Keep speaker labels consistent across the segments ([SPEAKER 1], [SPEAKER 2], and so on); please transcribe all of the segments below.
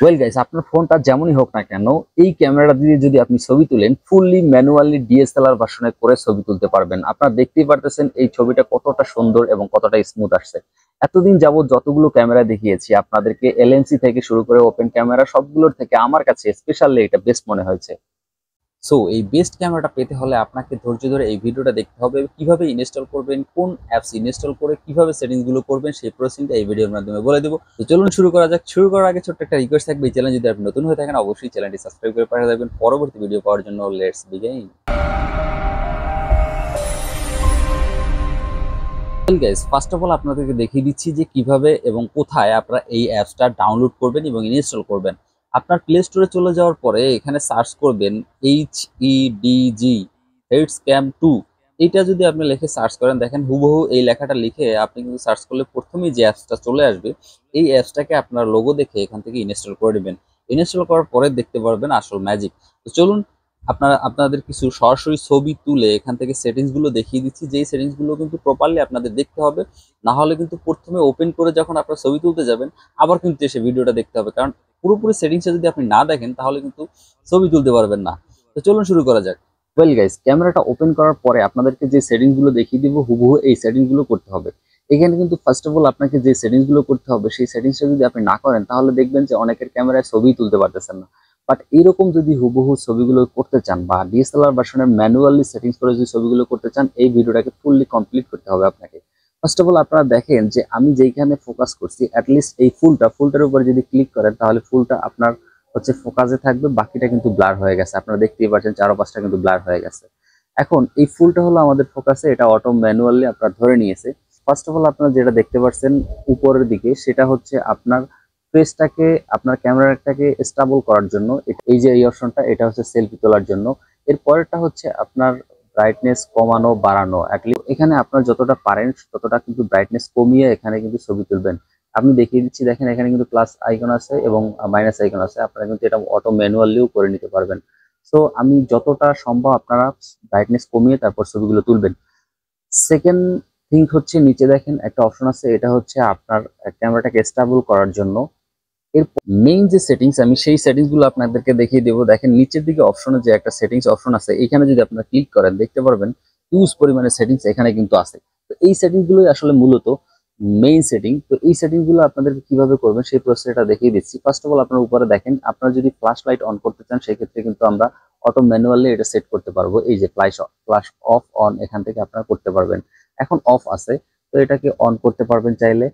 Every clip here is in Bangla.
[SPEAKER 1] ওয়েল গাইস আপনার ফোনটা যেমনই হোক না কেন, এই ক্যামেরাটা দিয়ে যদি আপনি ছবি তুলেন ফুললি ম্যানুয়ালি ডিএসএলআর ভার্সনে করে ছবি তুলতে পারবেন। আপনারা দেখতেই পারতেছেন এই ছবিটা কতটা সুন্দর এবং কতটা স্মুথ আসছে। এতদিন যাবত যতগুলো ক্যামেরা দেখিয়েছি, আপনাদেরকে এলএনসি থেকে শুরু করে ওপেন ক্যামেরা সবগুলোর থেকে আমার কাছে স্পেশালি এটা বেস্ট মনে হয়েছে। সো এই বেস্ট ক্যামেরাটা পেতে হলে আপনাকে ধৈর্য ধরে এই ভিডিওটা দেখতে হবে। কীভাবে ইনস্টল করবেন, কোন অ্যাপস ইনস্টল করে কীভাবে সেটিংসগুলো করবেন, সেই প্রসেসিংটা এই ভিডিওর মাধ্যমে বলে দেবো। তো চলুন শুরু করা যাক। শুরু করার আগে ছোট্ট একটা রিকোয়েস্ট থাকবে। এই চ্যানেল যদি আপনি নতুন হয়ে থাকেন, অবশ্যই চ্যানেলটি সাবস্ক্রাইব করে পাঠিয়ে দেবেন পরবর্তী ভিডিও পাওয়ার জন্য let's begin guys first of all আপনাদেরকে দেখিয়ে দিচ্ছি যে কীভাবে এবং কোথায় আপনারা এই অ্যাপসটা ডাউনলোড করবেন এবং ইনস্টল করবেন। আপনার প্লে স্টোরে চলে যাওয়ার পরে এখানে সার্চ করবেন H E D G head scam to এইটা যদি আপনি লেখে সার্চ করেন, দেখেন হুবহু এই লেখাটা লিখে আপনি কিন্তু সার্চ করলে প্রথমেই যে অ্যাপসটা চলে আসবে, এই অ্যাপসটাকে আপনার লোগো দেখে এখান থেকে ইনস্টল করে দেবেন। ইনস্টল করার পরে দেখতে পারবেন আসল ম্যাজিক তো চলুন আপনারা, আপনাদের কিছু সরাসরি ছবি তুলে এখান থেকে সেটিংসগুলো দেখিয়ে দিচ্ছি। যেই সেটিংসগুলো কিন্তু প্রপারলি আপনাদের দেখতে হবে। না হলে কিন্তু প্রথমে ওপেন করে যখন আপনারা ছবি তুলতে যাবেন, আবার কিন্তু এসে ভিডিওটা দেখতে হবে। কারণ পুরোপুরি সেটিংসটা যদি আপনি না দেখেন, তাহলে কিন্তু ছবি তুলতে পারবেন না। তো চলুন শুরু করা যাক। ওয়েল গাইস ক্যামেরাটা ওপেন করার পরে আপনাদেরকে যে সেটিংসগুলো দেখিয়ে দিব, হুবহু এই সেটিংসগুলো করতে হবে। এখানে কিন্তু ফার্স্ট অফ অল আপনাকে যে সেটিংসগুলো করতে হবে, সেই সেটিংসটা যদি আপনি না করেন, তাহলে দেখবেন যে অনেকের ক্যামেরায় ছবি তুলতে পারতেছেন না। বাট এইরকম যদি হুবহু ছবিগুলো করতে চান বা ডিএসএলআর ভার্সনের ম্যানুয়ালি সেটিংস করে যদি ছবিগুলো করতে চান, এই ভিডিওটাকে ফুললি কমপ্লিট করতে হবে আপনাকে। ফার্স্ট অফ অল আপনারা দেখেন যে আমি যেইখানে ফোকাস করছি অ্যাটলিস্ট এই ফুলটা, ফুলটার উপরে যদি ক্লিক করেন, তাহলে ফুলটা আপনার হচ্ছে ফোকাসে থাকবে, বাকিটা কিন্তু ব্লার হয়ে গেছে। আপনারা দেখতেই পাচ্ছেন চারো পাঁচটা কিন্তু ব্লার হয়ে গেছে। এখন এই ফুলটা হলো আমাদের ফোকাসে এটা অটো ম্যানুয়ালি আপনার ধরে নিয়েছে। ফার্স্ট অফ অল আপনারা যেটা দেখতে পাচ্ছেন, উপরের দিকে, সেটা হচ্ছে আপনার ফেসটাকে আপনার ক্যামেরাটাকে স্টেবল করার জন্য এই যে এই অপশনটা এটা হচ্ছে সেলফি তোলার জন্য। এর পরেরটা হচ্ছে আপনার ব্রাইটনেস কমানো, বাড়ানো। এখানে আপনার যতটা পারেন, ততটা কিন্তু ব্রাইটনেস কমিয়ে এখানে কিন্তু ছবি তুলবেন। আমি দেখিয়ে দিচ্ছি, দেখেন এখানে কিন্তু প্লাস আইকন আছে এবং মাইনাস আইকন আছে। আপনারা কিন্তু এটা অটো ম্যানুয়ালিও করে নিতে পারবেন। সো আমি যতটা সম্ভব আপনারা ব্রাইটনেস কমিয়ে তারপর ছবিগুলো তুলবেন। সেকেন্ড থিং হচ্ছে, নিচে দেখেন একটা অপশন আছে, এটা হচ্ছে আপনার ক্যামেরাটাকে স্টেবল করার জন্য। এর মেইন যে সেটিংস আমি সেই সেটিংসগুলো আপনাদেরকে দেখিয়ে দেবো। দেখেন, নিচের দিকে অপশনে যে একটা সেটিংস অপশন আছে, এখানে যদি আপনারা ক্লিক করেন, দেখতে পারবেন ইউজ পরিমাণে সেটিংস এখানে কিন্তু আছে। তো এই সেটিংস গুলোই আসলে মূলত মেইন সেটিং তো এই সেটিংগুলো আপনাদেরকে কীভাবে করবেন, সেই প্রসেসটা দেখিয়ে দিচ্ছি। ফার্স্ট অফ অল আপনার উপরে দেখেন, আপনারা যদি ফ্ল্যাশ লাইট অন করতে চান, সেক্ষেত্রে কিন্তু আমরা অটো ম্যানুয়ালি এটা সেট করতে পারব। এই যে ফ্ল্যাশ ফ্ল্যাশ অফ অন এখান থেকে আপনারা করতে পারবেন। এখন অফ আছে, তো এটাকে অন করতে পারবেন চাইলে।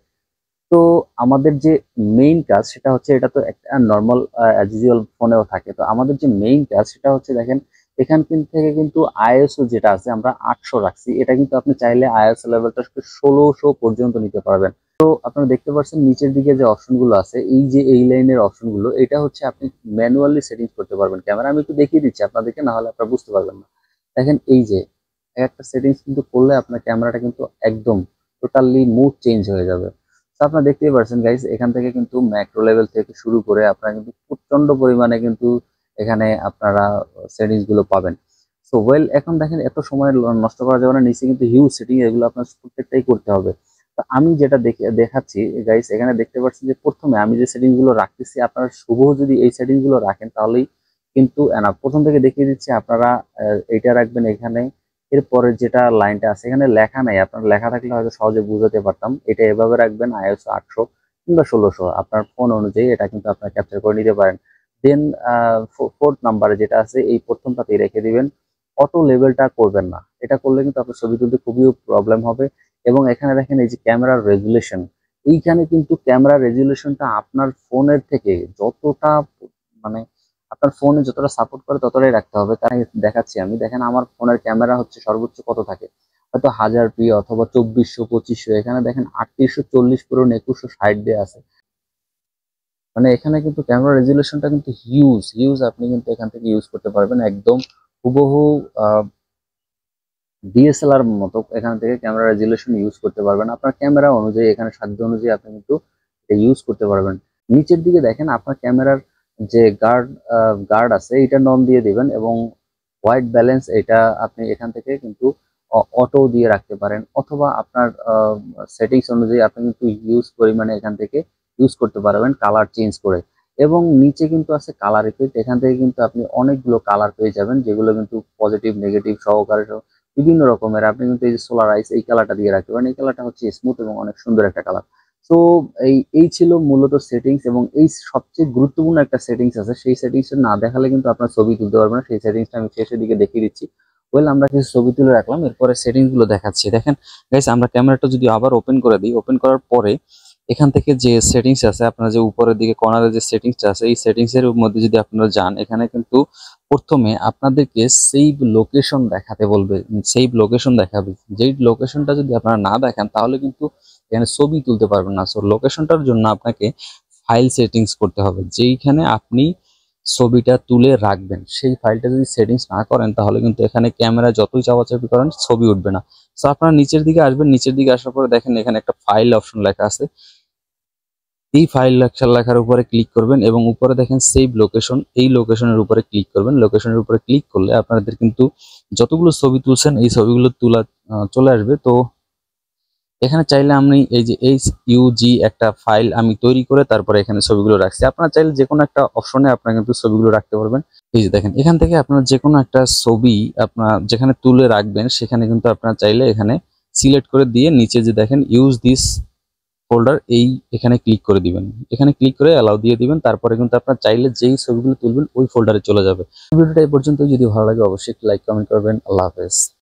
[SPEAKER 1] তো আমাদের যে মেইন কাজ সেটা হচ্ছে এটা তো একটা নর্মাল অ্যাজ ইউজুয়াল ফোনেও থাকে। তো আমাদের যে মেইন কাজ সেটা হচ্ছে দেখেন, এখান থেকে কিন্তু আইএসও যেটা আছে আমরা আটশো রাখছি। এটা কিন্তু আপনি চাইলে আইএসও লেভেলটা ষোলোশো পর্যন্ত নিতে পারবেন। তো আপনারা দেখতে পাচ্ছেন নিচের দিকে যে অপশনগুলো আছে, এই যে এই লাইনের অপশনগুলো এটা হচ্ছে আপনি ম্যানুয়ালি সেটিংস করতে পারবেন। ক্যামেরা আমি একটু দেখিয়ে দিচ্ছি আপনাদেরকে, না হলে আপনারা বুঝতে পারবেন না। দেখেন এই যে, একটা সেটিংস কিন্তু করলে আপনার ক্যামেরাটা কিন্তু একদম টোটালি মুড চেঞ্জ হয়ে যাবে। আপনারা দেখতেই পারছেন গাইস এখান থেকে কিন্তু ম্যাক্রো লেভেল থেকে শুরু করে আপনারা কিন্তু প্রচণ্ড পরিমাণে কিন্তু এখানে আপনারা সেটিংসগুলো পাবেন। সো ওয়েল এখন দেখেন এত সময় নষ্ট করা যাবে না, নিচে কিন্তু হিউজ সেটিং এগুলো আপনার প্রত্যেকটাই করতে হবে। তো আমি যেটা দেখে, দেখাচ্ছি গাইস এখানে দেখতে পাচ্ছেন যে প্রথমে আমি যে সেটিংগুলো রাখতেছি, আপনারা শুভ যদি এই সেটিংগুলো রাখেন, তাহলেই কিন্তু প্রথম থেকে দেখিয়ে দিচ্ছি, আপনারা এইটা রাখবেন এখানে এরপরে যেটা লাইনটা আছে, এখানে লেখা নাই। আপনার লেখা থাকলে হয়তো সহজে বুঝাতে পারতাম। এটা এভাবে রাখবেন আইএসও আটশো কিংবা ষোলোশো। আপনার ফোন অনুযায়ী এটা কিন্তু আপনার ক্যাপচার করে নিতে পারেন। দেন ফোর্থ নাম্বারে যেটা আছে, এই প্রথমটাতেই রেখে দিবেন। অটো লেভেলটা করবেন না। এটা করলে কিন্তু আপনার ছবি তুলতে খুবই প্রবলেম হবে। এবং এখানে দেখেন এই যে ক্যামেরার রেজুলেশন এইখানে কিন্তু ক্যামেরা রেজুলেশনটা আপনার ফোনের থেকে যতটা মানে আপনার ফোনে যতটা সাপোর্ট করে ততটাই রাখতে হবে। তাই দেখাচ্ছি আমি। দেখেন আমার ফোনের ক্যামেরা হচ্ছে সর্বোচ্চ কত থাকে? হয়তো হাজার পি অথবা চব্বিশশো, পঁচিশশো। এখানে দেখেন আটত্রিশশো, চল্লিশ, পুরো একুশশো, ষাট দিয়ে আছে। মানে এখানে কিন্তু ক্যামেরা রেজুলেশনটা কিন্তু হিউজ হিউজ আপনি কিন্তু এখান থেকে ইউজ করতে পারবেন। একদম হুবহু ডিএসএলআর মতো এখান থেকে ক্যামেরা রেজুলেশন ইউজ করতে পারবেন। আপনার ক্যামেরা অনুযায়ী, এখানে সাধ্য অনুযায়ী আপনি কিন্তু ইউজ করতে পারবেন। নিচের দিকে দেখেন আপনার ক্যামেরার যে গার্ড গার্ড আছে এটা নন দিয়ে দিবেন এবং হোয়াইট ব্যালেন্স এটা আপনি এখান থেকে কিন্তু অটো দিয়ে রাখতে পারেন অথবা আপনার সেটিংস অনুযায়ী আপনি কিন্তু ইউজ পরিমাণে এখান থেকে ইউজ করতে পারবেন কালার চেঞ্জ করে। এবং নিচে কিন্তু আছে কালার ইফেক্ট এখান থেকে কিন্তু আপনি অনেকগুলো কালার পেয়ে যাবেন যেগুলো কিন্তু পজিটিভ নেগেটিভ সহকারে সহ, বিভিন্ন রকমের। আপনি কিন্তু এই যে সোলার আইস এই কালারটা দিয়ে রাখতে পারেন। এই কালারটা হচ্ছে স্মুথ এবং অনেক সুন্দর একটা কালার তো এই এই ছিল মূলত সেটিংস এবং এই সবচেয়ে গুরুত্বপূর্ণ একটা সেটিংস আছে। সেই সেটিংসটা না দেখালে কিন্তু আপনার ছবি তুলতে পারবেন না। সেই সেটিংসটা আমি শেষের দিকে দেখিয়ে দিচ্ছি। ওয়েল আমরা কিছু ছবি তুলে রাখলাম। এরপরে সেটিংসগুলো দেখাচ্ছি। দেখেন গাইস আমরা ক্যামেরাটা যদি আবার ওপেন করে দিই ওপেন করার পরে এখান থেকে যে সেটিংস আছে, আপনারা যে উপরের দিকে কর্নারে যে সেটিংসটা আছে, এই সেটিংস এর মধ্যে যদি আপনারা যান, এখানে কিন্তু প্রথমে আপনাদেরকে সেভ লোকেশন দেখাতে বলবে সেভ লোকেশন দেখাবে। যেই লোকেশনটা যদি আপনারা না দেখেন, তাহলে কিন্তু এখানে ছবি তুলতে পারবেন না। সো লোকেশনটার জন্য আপনাকে ফাইল সেটিংস করতে হবে। যেইখানে আপনি ছবিটা তুলে রাখবেন, সেই ফাইলটা যদি সেটিংস না করেন, তাহলে কিন্তু এখানে ক্যামেরা যতই চাপাচাপি করেন, ছবি উঠবে না। সো আপনারা নিচের দিকে আসবেন, নিচের দিকে আসার পরে দেখেন এখানে একটা ফাইল অপশন লেখা আছে। এই ফাইল লেখা লেখার উপরে ক্লিক করবেন এবং উপরে দেখেন সেভ লোকেশন এই লোকেশনের উপরে ক্লিক করবেন। লোকেশনের উপরে ক্লিক করলে আপনাদের কিন্তু যতগুলো ছবি তুলছেন, এই ছবিগুলো তোলা চলে আসবে। তো এখানে চাইলে আমি এই যে এইচ ইউজি একটা ফাইল আমি তৈরি করে তারপরে এখানে ছবিগুলো রাখছি। আপনারা চাইলে যে কোনো একটা অপশনে আপনারা কিন্তু ছবিগুলো রাখতে পারবেন। এই যে দেখেন, এখান থেকে আপনারা যে কোনো একটা ছবি আপনার যেখানে তুলে রাখবেন, সেখানে কিন্তু আপনারা চাইলে এখানে সিলেক্ট করে দিয়ে নিচে যে দেখেন ইউজ দিস ফোল্ডার এই এখানে ক্লিক করে দিবেন। এখানে ক্লিক করে অ্যালাউ দিয়ে দিবেন, তারপরে কিন্তু আপনার চাইলে যেই ছবিগুলো তুলবেন ওই ফোল্ডারে চলে যাবে। ভিডিওটা এই পর্যন্ত যদি ভালো লাগে অবশ্যই লাইক কমেন্ট করবেন। আল্লাহ হাফেজ।